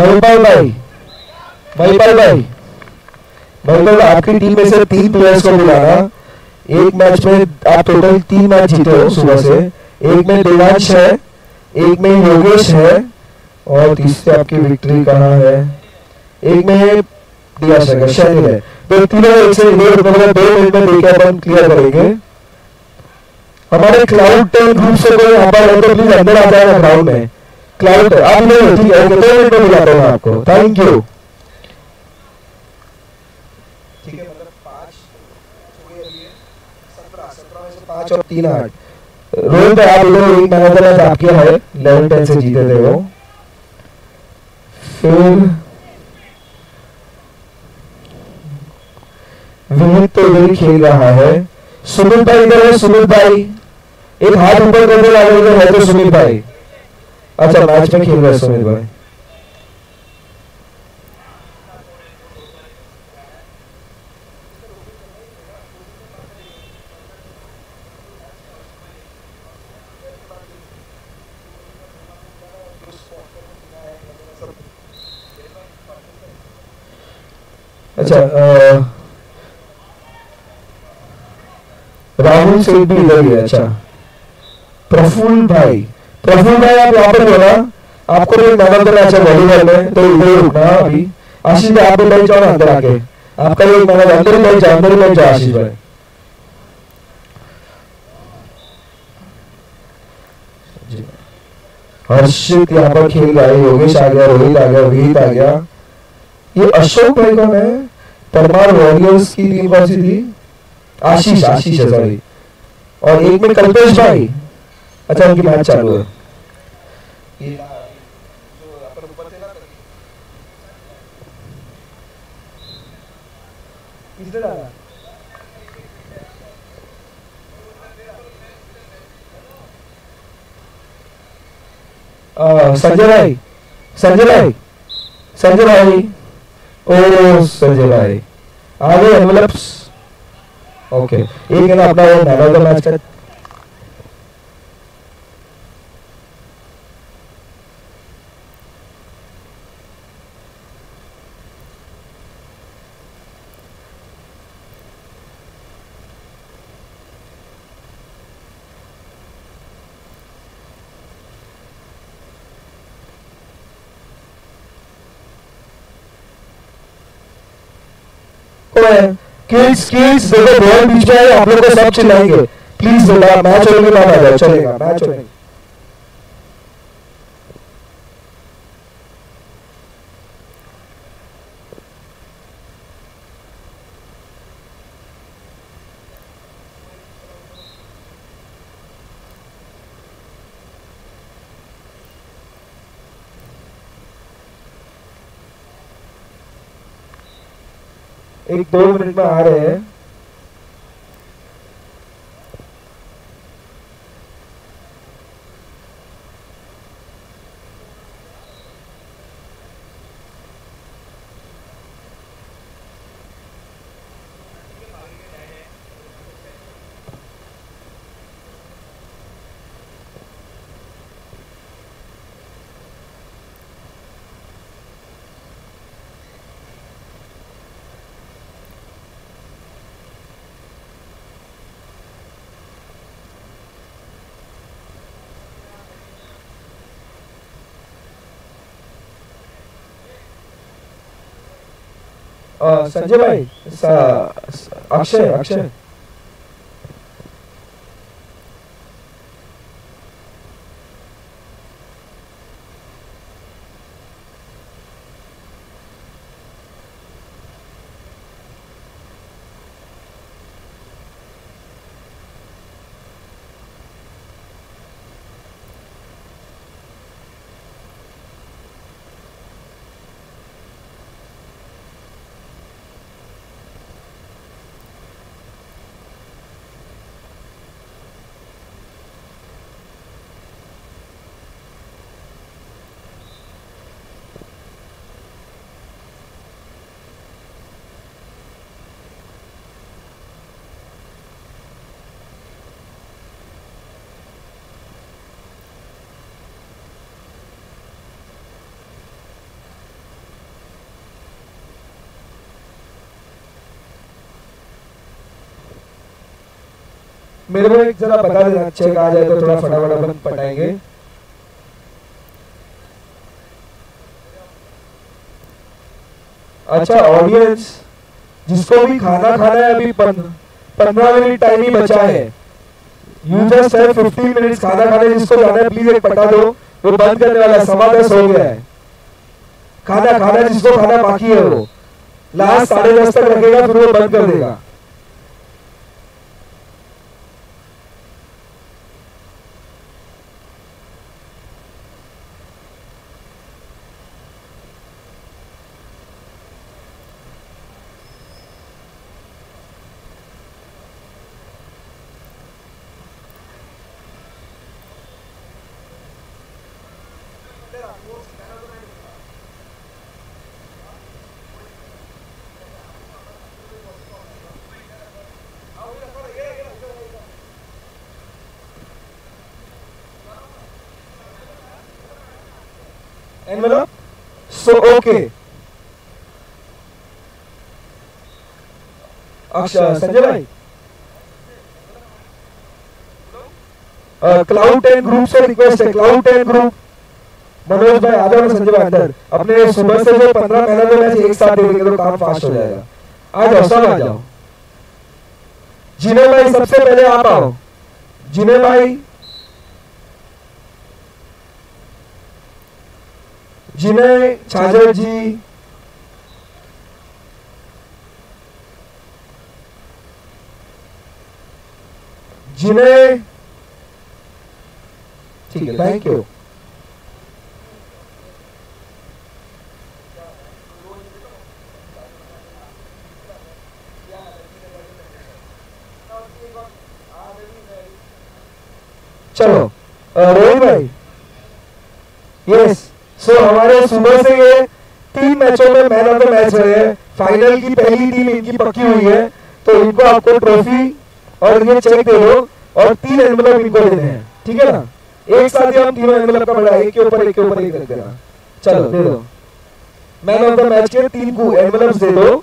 महिपाल भाई महिपाल भाई महिपाल आपकी टीम में से तीन प्लेयर्स को बुलाना। एक मैच में आप टोटल तीन मैच जीते हो सुबह से। एक में देवांश है, एक में योगेश है, और तीसरी आपकी विक्ट्री कहाँ है? एक में दिया शंकर शैली है। तो तीनों एक से डेढ़ मतलब दो मिनट में देकर अपन क्लियर करेंगे। हमारे क्लाउड टेन ग्रुप से कोई यहाँ पर तो प्लीज़ अंदर आ जाएगा ग्राउंड में। क्लाउड आप नहीं ठीक है ओके दो मिनट में बुलाता हूँ आपको थैंक यू ठीक है मतलब पाँच पाँच और तीन आठ रोहित आप इधर एक मैनेजर मैच आपके है इलेवन टेन से जीते थे वो फिर विनीत तो इधर खेल रहा है सुमित भाई इधर है सुमित भाई एक हाथ ऊपर कर दे इधर है तो सुमित भाई अच्छा मैच में खेल रहे सुमित भाई। अच्छा राहुल सेठ भी इधर ही अच्छा। प्रफुल्ल भाई। प्रफुल्ल भाई आप यहाँ पर ना आपको भी मैन ऑफ़ द है वॉलीबॉल में तो इधर रुकना अभी आशीष भाई आप बैठ जाओ अंदर आके आपका भी मैन अंदर बैठ जाओ अंदर बैठ जाओ आशीष भाई। हर्षित यहाँ पर खेल रहा योगेश आ गया, रोहित आ गया, विहित आ गया. ये अशोक भाई कौन है परमार वॉरियर्स की टीम कौन सी थी? आशीष आशीष है सॉरी और एक में कल्पेश भाई. अच्छा उनकी मैच चालू है संजय भाई संजय भाई संजय भाई ओ संजय भाई आ गए एनवेलप्स ओके एक है ना अपना वो मैन ऑफ़ द मैच का किड्स किड्स देखो, बॉल बीच में है आप लोग को सब चिल्लाएँगे। प्लीज़ बोला मैच होने के आ जाओ चलेगा। मैच होने एक दो मिनट में आ रहे हैं। संजय भाई अक्षय अक्षय। मेरे को एक जरा बता देना चेक आ जाए तो थोड़ा फटाफट अपन पटाएँगे। अच्छा ऑडियंस जिसको भी खाना खाना है अभी पंद्रह मिनट टाइम ही बचा है। यू जस्ट हैव 15 मिनट्स खाना खाने, जिसको जाना है प्लीज़ एक पटा दो। वो बंद करने वाला सवा दस हो गया है। खाना खाना, जिसको खाना बाकी है वो। लास्ट साढ़े दस तक रखेगा, फिर वो बंद कर देगा। Envelope so okay. अच्छा संजय भाई क्लाउड टेन ग्रुप से रिक्वेस्ट है क्लाउड टेन ग्रुप मनोज भाई आ जाओ संजय भाई अंदर. अपने सुबह से जो पंद्रह महीना जो मैच एक साथ दे देंगे तो काम फास्ट हो जाएगा। आ जाओ सब आ जाओ। जिन्हें भाई सबसे पहले आप आओ। जिन्हें भाई जिन्हें छाजर जी जिन्हें ठीक है थैंक यू चलो रोहित भाई। सो सुबह से ये तीन मैचों में मैन ऑफ़ द मैच रहे हैं फाइनल की पहली टीम इनकी पक्की हुई है। तो इनको आपको ट्रॉफी और ये चेक दे दो और तीन एनवलप इनको देने हैं। ठीक है ना? एक साथ ही हम तीनों एनवलप का बड़ा एक के ऊपर, एक के ऊपर एक रख देना। चलो, दे दो। मैन ऑफ़ द मैच के तीन को एनवलप दे दो।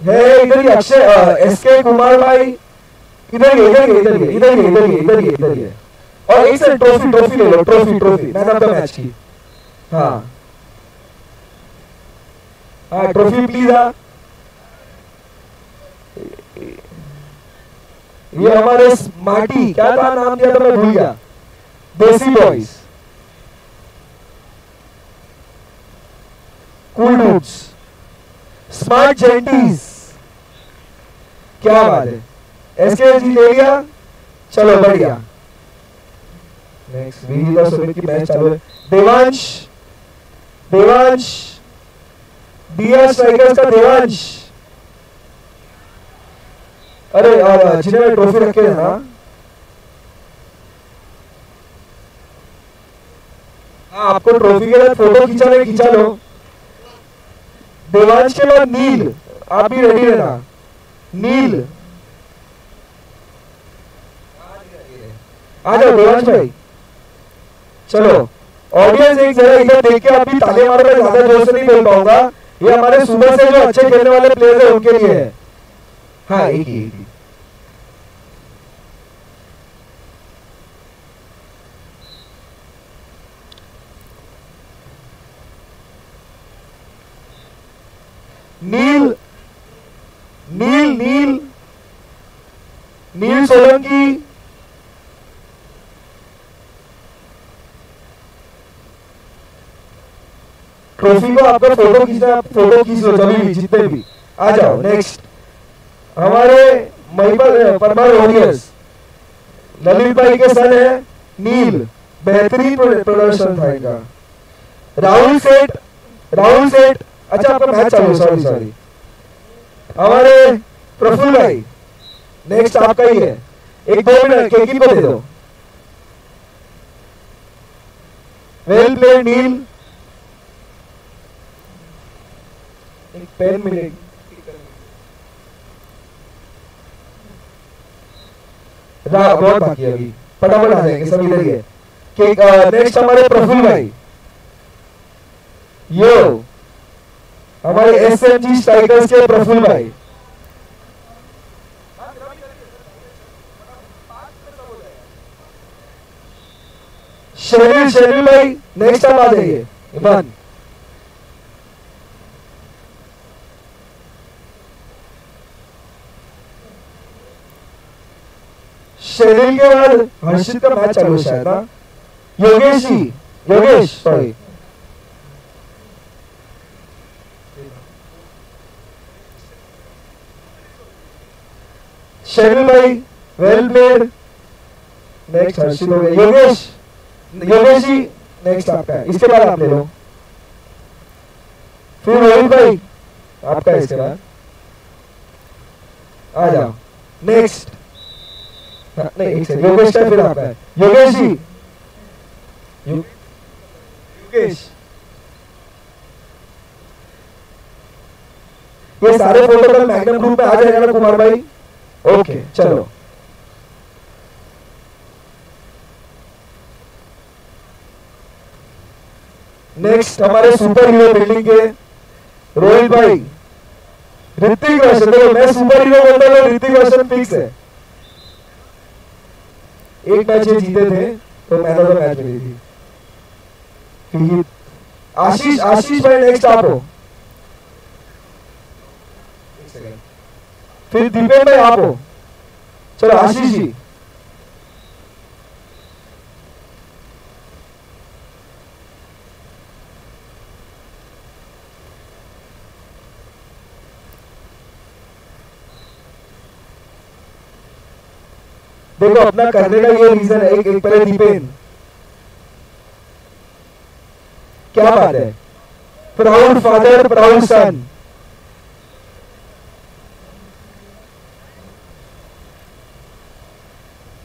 है इधर ही अक्षय एस के कुमार भाई। इधर इधर इधर इधर इधर इधर इधर ये और एक से ट्रॉफी ट्रॉफी ले लो trophy trophy man of the match की। हाँ। हाँ ट्रॉफी प्लीज़ हाँ। ये हमारे माटी क्या था नाम दिया था मैं भूल गया। Desi boys cool dudes smart gents क्या बात है। एसके जी ले लिया। चलो बढ़िया नेक्स्ट वीर सुमित की मैच चालू है देवांश देवांश स्ट्राइकर्स का देवांश अरे और जिन्हें ट्रॉफी रखे हैं ना? हाँ आपको ट्रॉफी के साथ फ़ोटो खींचा ले खींचा लो। देवांश के बाद नील आप भी रेडी रहना। नील आ जाओ देवांश भाई। चलो ऑडियंस एक जरा इधर देख के अभी ताले मारो मैं ज़्यादा ज़ोर से नहीं बोल पाऊँगा। ये हमारे सुबह से जो अच्छे खेलने वाले प्लेयर है, उनके लिए है। हाँ एक ही। नील नील नील नील सोलंकी। ट्रॉफी को आपको फ़ोटो खींचना फ़ोटो खींच लो जब भी, जितने भी। आ जाओ नेक्स्ट हमारे महिपल परमार वॉरियर्स ललित भाई के सन है, नील। बेहतरीन प्रदर्शन था इनका। राहुल सेठ राहुल सेठ। अच्छा आपका मैच चालू सॉरी सॉरी हमारे प्रफुल्ल भाई। नेक्स्ट आपका ही है। एक दो मिनट केकी को दे दो। वेल प्लेड नील एक पैर मिलेगी बहुत बाकी अभी। आ जाएँगे, सब इधर ही है। कि नेक्स्ट हमारे प्रफुल भाई। यो, हमारे एस एम जी स्ट्राइकर्स के प्रफुल भाई। भाई नेक्स्ट टाइम आ जाइए इमान बाद हर्षित मैच चालू Yogesh sorry well made next Harshit हो योगेश योगेश नेक्स्ट आपका है इसके बाद आप ले लो फिर रोहित भाई आपका इसके बाद आ जाओ नेक्स्ट नहीं एक योगेश का फिर आपका योगेश जी योगेश ये सारे प्रोटोकॉल मैग्नम ग्रुप में आ जाएगा ना कुमार भाई? ओके चलो। नेक्स्ट हमारे सुपर हीरो बिल्डिंग के रोहित भाई। ऋतिक रोशन देखो मैं सुपर हीरो बोलता हूँ ऋतिक रोशन फिक्स है। एक मैच ये जीते थे तो मैन ऑफ़ द मैच मिली थी। आशीष आशीष भाई नेक्स्ट आप हो। फिर दीपेन भाई आप हो। चलो आशीष जी। देखो अपना करने का ये रीजन है एक, एक पहले दीपेन। क्या बात है? प्राउड फादर प्राउड सन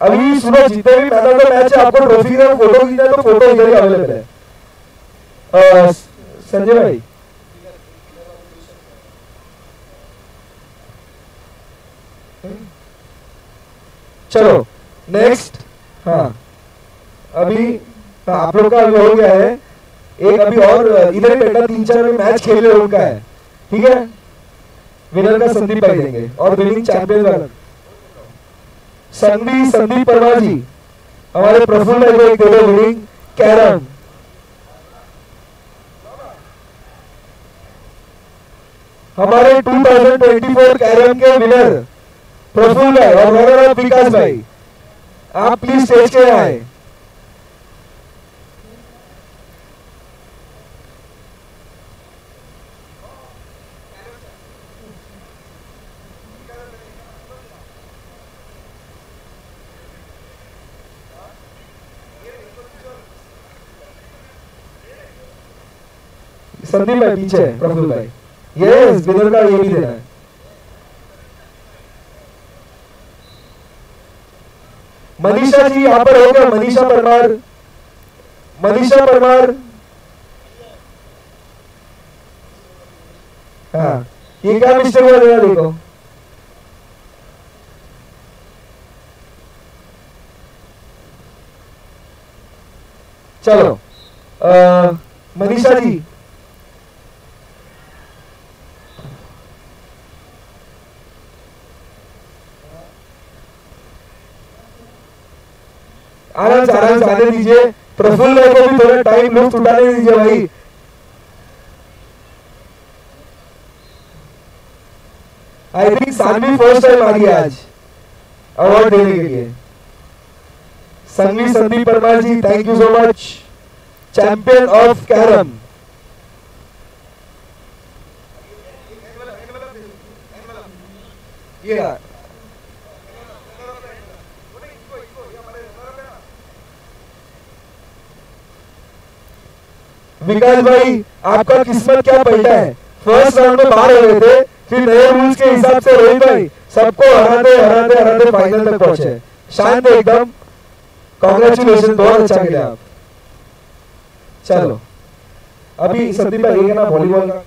अभी सुनो जितने भी मैन ऑफ़ मैच है आपको ट्रॉफी का फ़ोटो खींचना तो फ़ोटो इधर ही अवेलेबल है। संजय भाई। चलो नेक्स्ट हाँ। अभी हाँ, आप लोग का अभी हो गया है। एक अभी और इधर ही बैठा तीन चार मैच खेले उनका है। ठीक है? विनर का संदीप भाई देंगे और विनिंग चैंपियन का। संदीप संदीप परमार जी हमारे प्रफुल्ल भाई को एक दे दो विनिंग कैरम। हमारे 2024 कैरम के विनर प्रफुल्ल भाई और अप विकास भाई आप प्लीज़ स्टेज के आए। संदीप भाई, पीछे प्रफुल्ल भाई। यस विनर का ये भी देना है। मनीषा जी यहाँ पर हो गया मनीषा परमार। मनीषा परमार। हाँ ये क्या मिस्टेक हुआ जरा देखो। चलो मनीषा जी आराम से आराम से आने दीजिए। प्रफुल्ल को भी थोड़ा टाइम लुफ्त उठाने दीजिए भाई। I think Sanvi first time आ रही है आज। अवार्ड देने के लिए। Sanvi Sandeep Parmar ji thank you so much champion of carrom ये रहा। विकास भाई, आपका किस्मत क्या पलटा है? फ़र्स्ट राउंड में बाहर हो गए थे, फिर नए रूल्स के हिसाब से रोहित भाई सबको हराते हराते हराते फाइनल तक पहुँचे। शांत एकदम। कॉन्ग्रेचुलेशन बहुत अच्छा खेला आप। चलो। अभी संदीप भाई ना वॉलीबॉल का।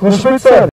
खुशमित सर